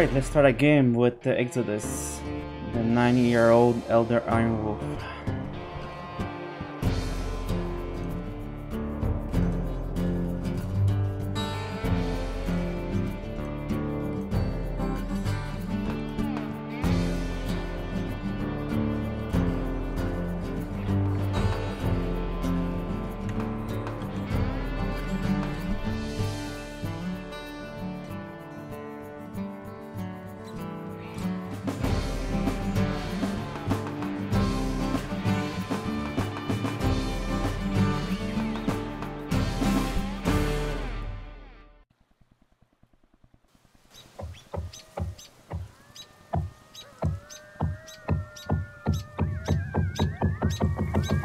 Alright, let's start a game with the Exodus, the 90 year old Elder Iron Wolf.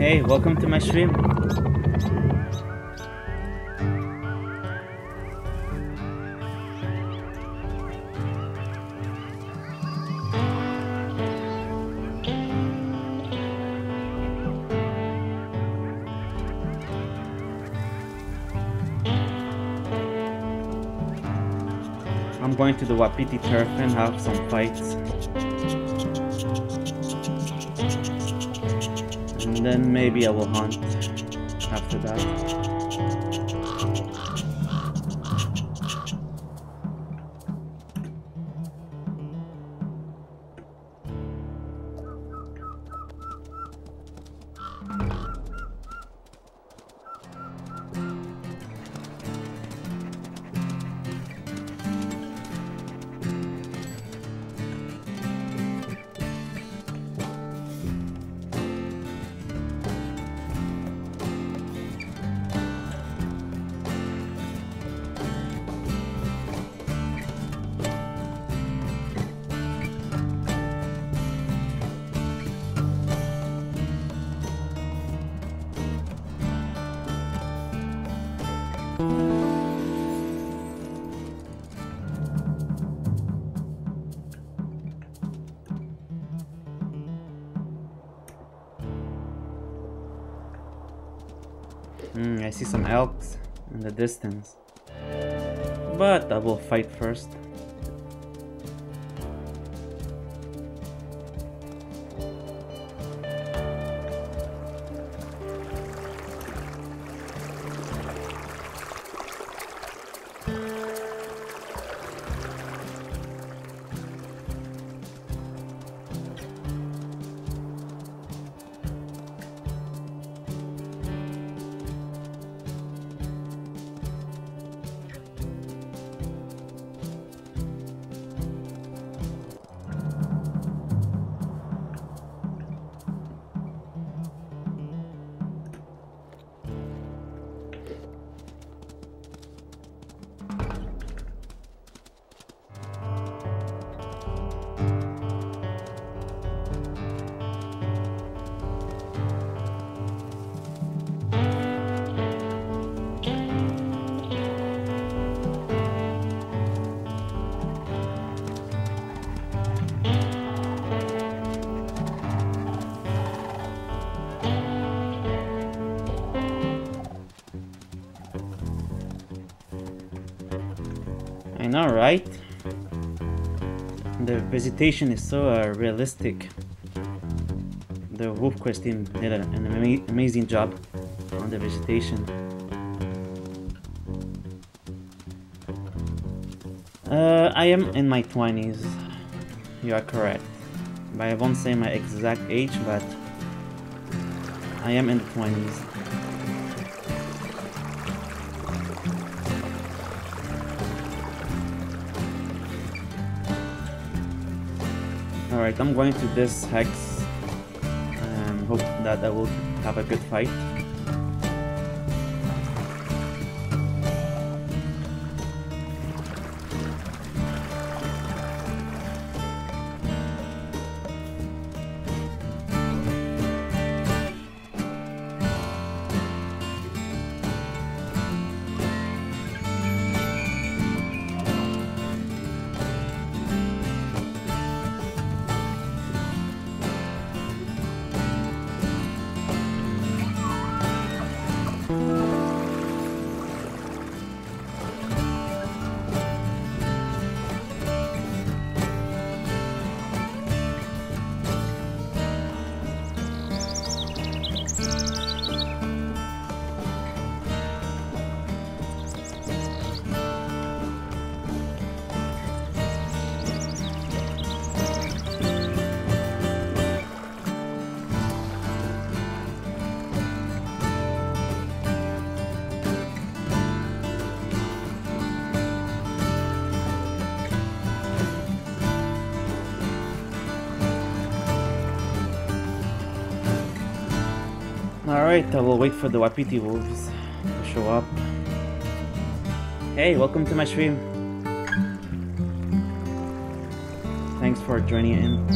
Hey, welcome to my stream. I'm going to the Wapiti turf and have some fights. Then maybe I will hunt after that. See some elks in the distance. But I will fight first. Know, right? The vegetation is so uh, realistic. The Wolf Quest team did an ama- amazing job on the vegetation. Uh, I am in my 20s. You are correct. But I won't say my exact age, but I am in the 20s. Alright, I'm going to this hex and hope that I will have a good fight. Alright, I will wait for the Wapiti wolves to show up. Hey, welcome to my stream. Thanks for joining in.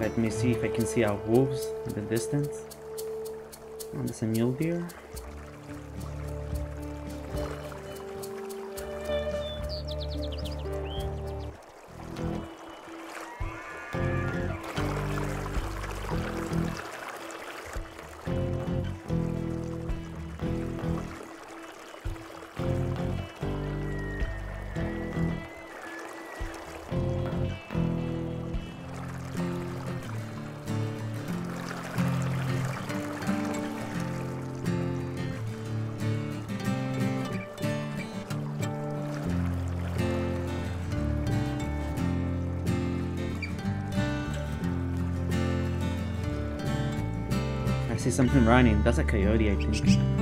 Let me see if I can see our wolves in the distance. Oh, there's a mule deer. See something running. That's a coyote, I think.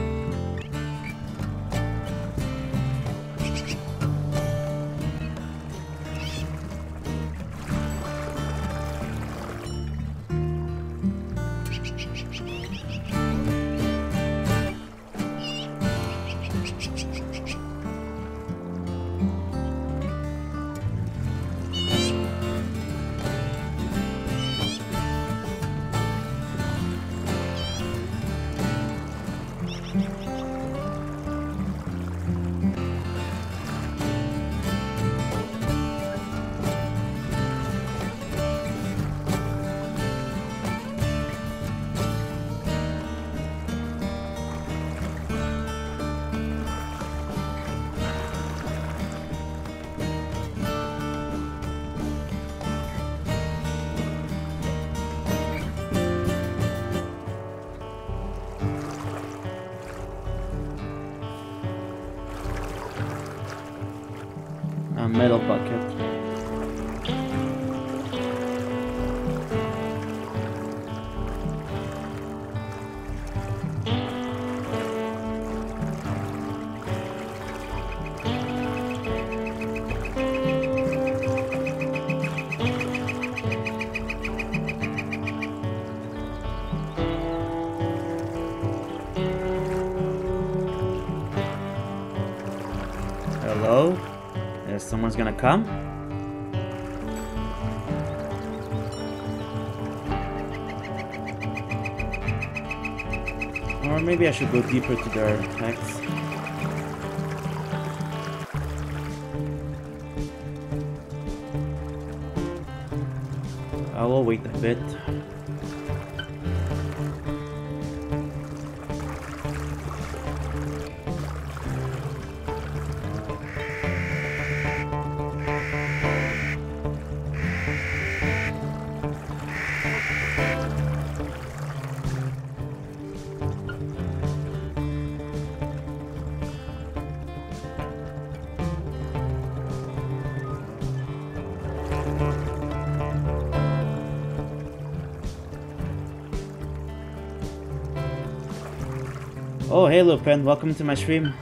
Metal bucket. Someone's gonna come. Or maybe I should go deeper to their attacks. I will wait a bit. Oh, hey Lupin, welcome to my stream.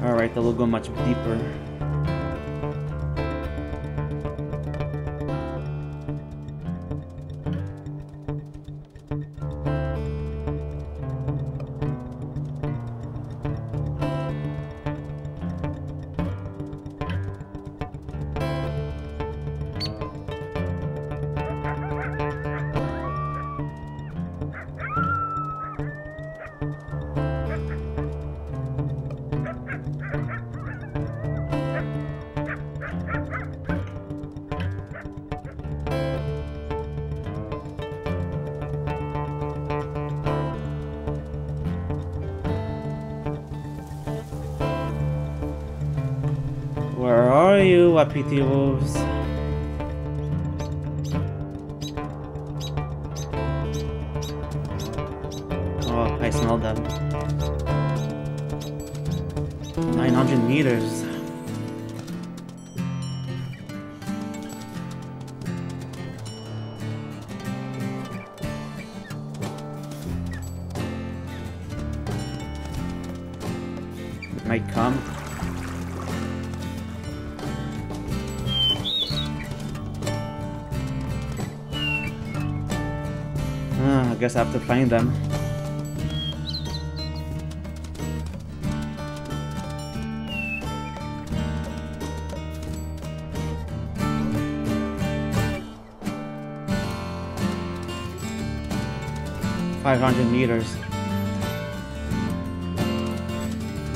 Alright, I will go much deeper. Oh, I smell them. 900 meters. Might come. Guess I have to find them. Five hundred meters.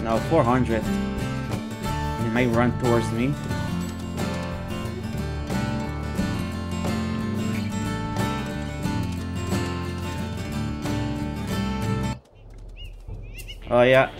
No, four hundred. He might run towards me. Oh yeah.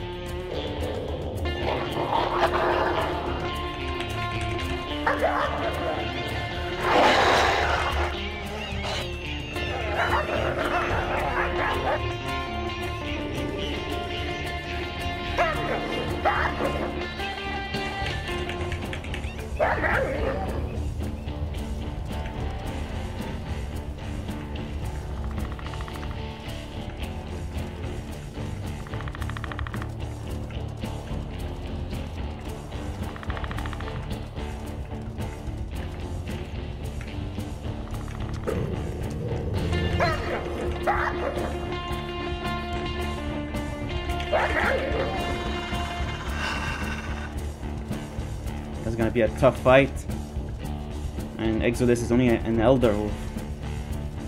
That's gonna be a tough fight. And Exodus is only an Elder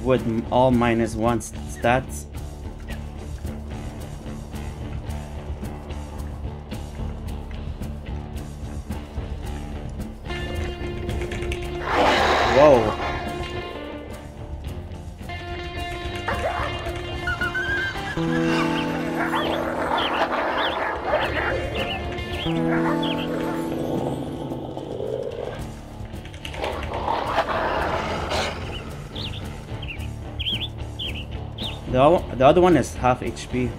with all minus one stats. Whoa. The, the other one is half HP.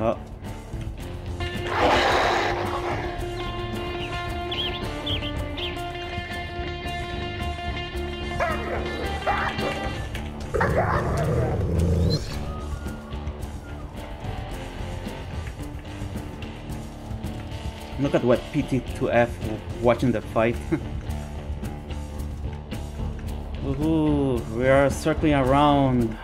Oh. Look at what PT2F watching the fight. Woohoo! We are circling around.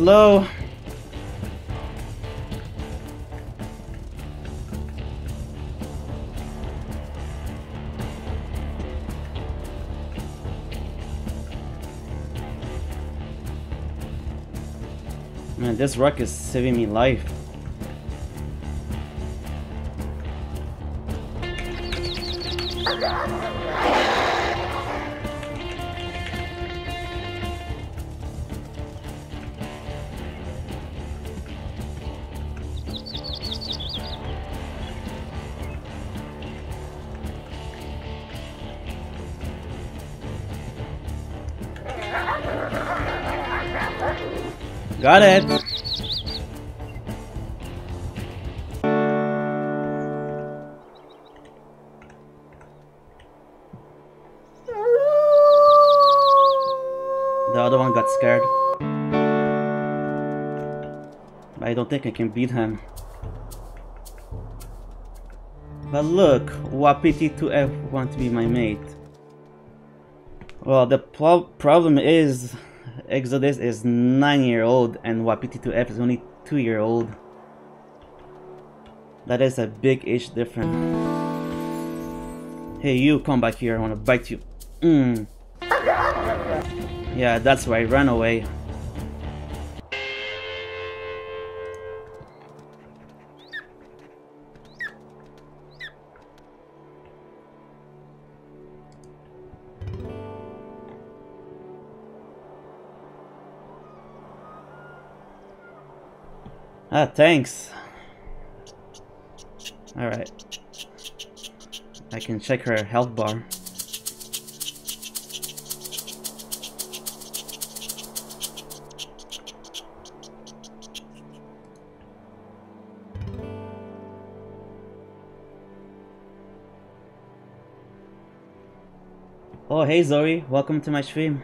Low. Man, this rock is saving me life. Got it. The other one got scared. I don't think I can beat him. But look, Wapiti2F want to be my mate. Well, the pro problem is Exodus is 9 year old and Wapiti2F is only 2 year old. That is a big age difference. Hey you, come back here, I wanna bite you. Mm. Yeah, that's why I ran away. Ah, thanks. Alright. I can check her health bar. Oh, hey Zoe, welcome to my stream.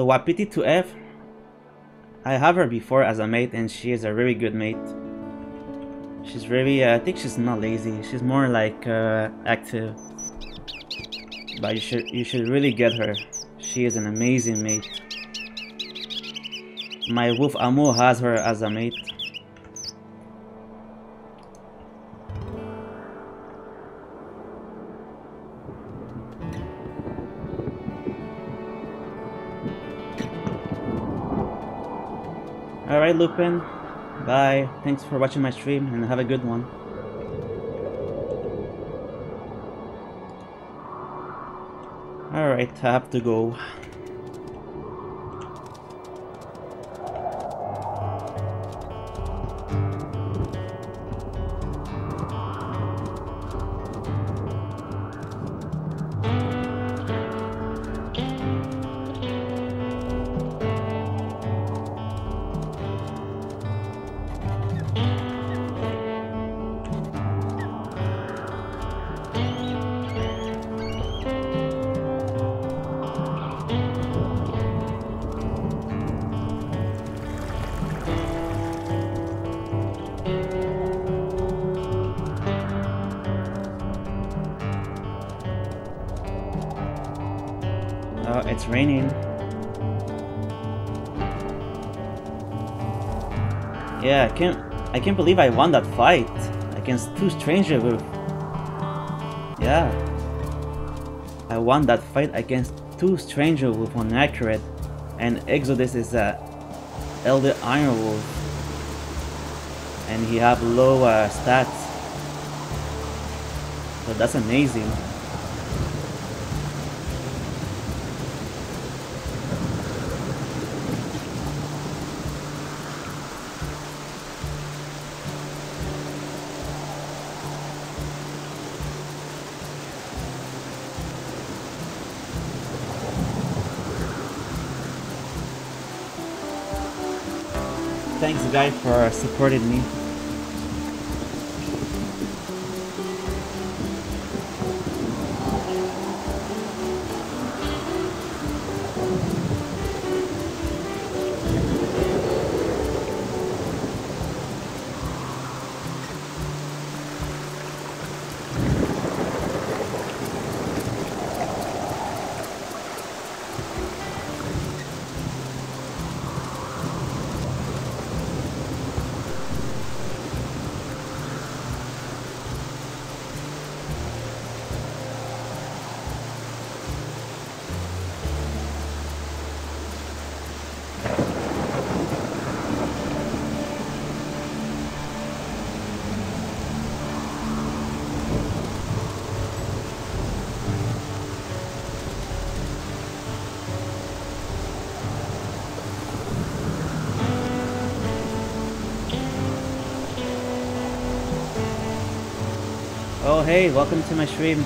So Wapiti2F, I have her before as a mate and she is a very good mate. She's really, uh, I think she's not lazy, she's more like uh, active. But you should, you should really get her. She is an amazing mate. My wolf Amu has her as a mate. Lupin, bye. Thanks for watching my stream and have a good one. Alright, I have to go. Raining. Yeah, I can't I can't believe I won that fight against two strangers with Yeah. I won that fight against two strangers with one accurate and Exodus is a Elder Iron Wolf and he have low uh, stats. So that's amazing. Thanks guys for supporting me. Hey, welcome to my stream.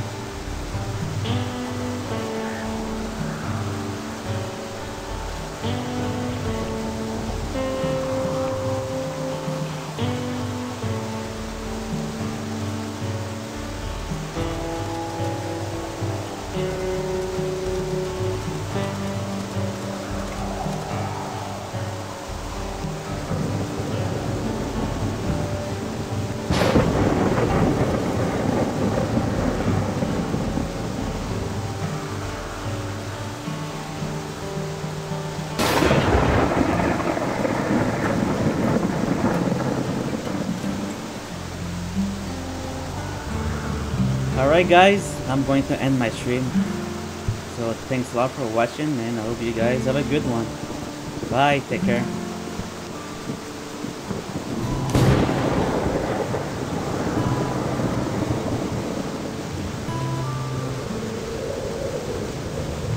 Alright guys, I'm going to end my stream. So thanks a lot for watching and I hope you guys have a good one. Bye, take care.